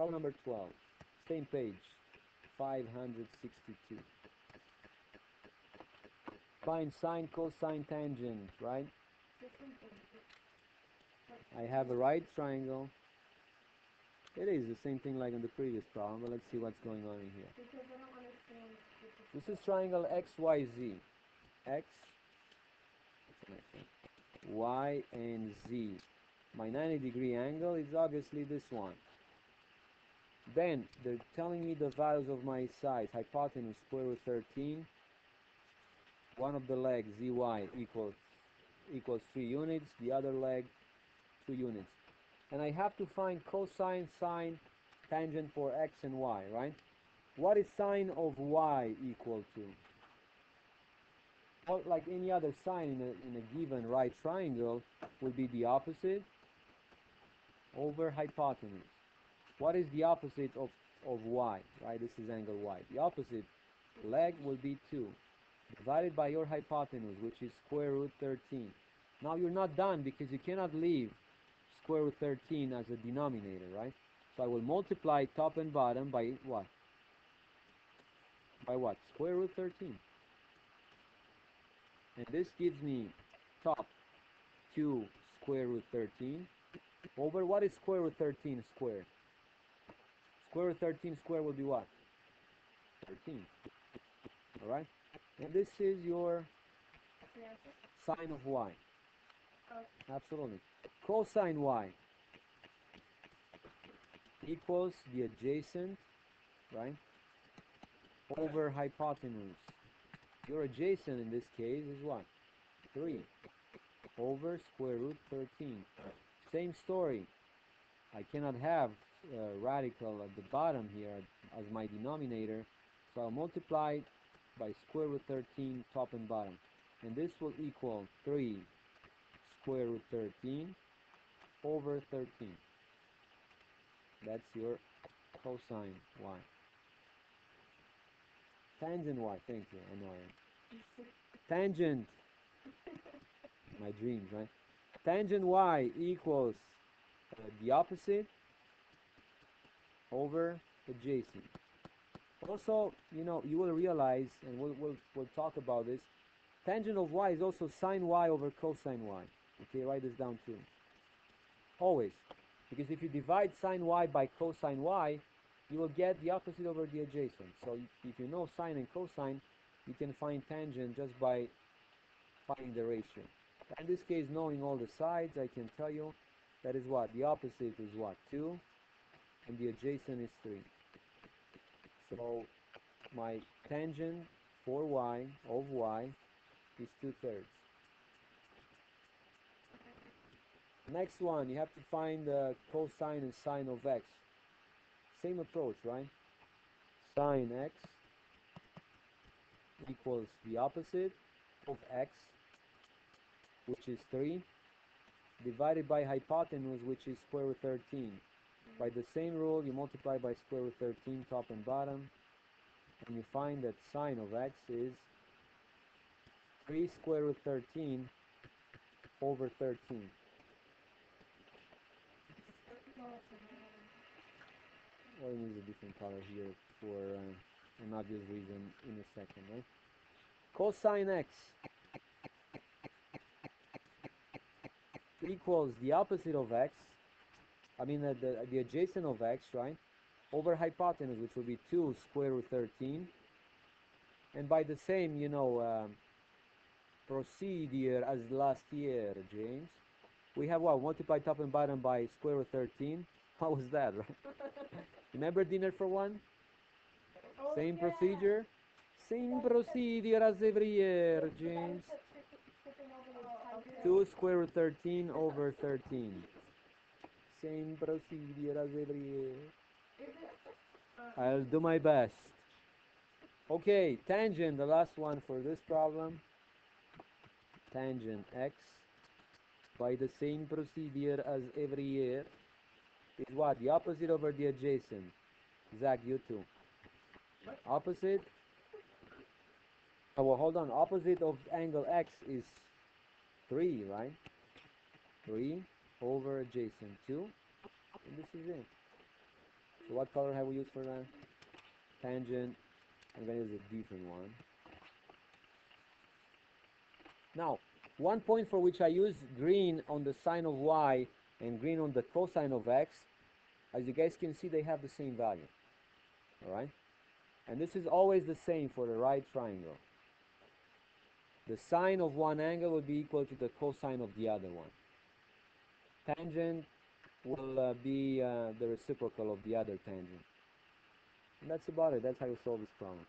Problem number 12. Same page. 562. Find sine, cosine, tangent, right? I have a right triangle. It is the same thing like in the previous problem, but let's see what's going on in here. This is triangle XYZ. X, Y, and Z. My 90 degree angle is obviously this one. Then they're telling me the values of my sides. Hypotenuse square root 13. One of the legs, ZY, equals equals 3 units. The other leg, 2 units. And I have to find cosine, sine, tangent for X and Y, right? What is sine of Y equal to? Well, like any other sine in a, in a given right triangle would be the opposite over hypotenuse. What is the opposite of, of y, right? This is angle y. The opposite leg will be 2 divided by your hypotenuse, which is square root 13. Now you're not done because you cannot leave square root 13 as a denominator, right? So I will multiply top and bottom by what? By what? Square root 13. And this gives me top 2 square root 13 over what is square root 13 squared? Square root 13 squared will be what? 13. Alright? And this is your sine of y. Absolutely. Cosine y equals the adjacent, right? Over hypotenuse. Your adjacent in this case is what? 3 over square root 13. Same story. I cannot have a radical at the bottom here as my denominator, so I'll multiply by square root 13 top and bottom. And this will equal 3 square root 13 over 13. That's your cosine y. Tangent y, thank you, I know I am. Tangent, my dreams, right? Tangent y equals uh, the opposite over adjacent. Also, you know, you will realize, and we'll, we'll, we'll talk about this, tangent of y is also sine y over cosine y. Okay, write this down too. Always. Because if you divide sine y by cosine y, you will get the opposite over the adjacent. So if you know sine and cosine, you can find tangent just by finding the ratio. In this case, knowing all the sides, I can tell you that is what? The opposite is what? 2, and the adjacent is 3. So my tangent for y of y is 2 thirds. Next one, you have to find the cosine and sine of x. Same approach, right? Sine x equals the opposite of x, which is 3, divided by hypotenuse, which is square root 13. By the same rule, you multiply by square root 13, top and bottom, and you find that sine of x is 3 square root 13 over 13. Well, it a different color here for uh, an obvious reason in a second, right? Cosine x equals the opposite of x, I mean uh, the, the adjacent of x, right? Over hypotenuse, which will be 2 square root 13. And by the same, you know, um, procedure as last year, James, we have what? Multiply top and bottom by square root 13. How was that, right? Remember dinner for one? Oh, Same yeah. procedure? Same procedure as every year, James. Oh, 2 square root 13 over 13. Same procedure as every year. I'll do my best. Okay, tangent, the last one for this problem. Tangent x by the same procedure as every year is what? The opposite over the adjacent. Zach, you too. Opposite. Oh, well, hold on. Opposite of angle x is 3, right? 3 over adjacent 2. And this is it. So what color have we used for that? Tangent. I'm going to use a different one. Now, one point for which I use green on the sine of y and green on the cosine of x, as you guys can see, they have the same value. All right? And this is always the same for the right triangle. The sine of one angle will be equal to the cosine of the other one. Tangent will uh, be uh, the reciprocal of the other tangent. And that's about it. That's how you solve this problem.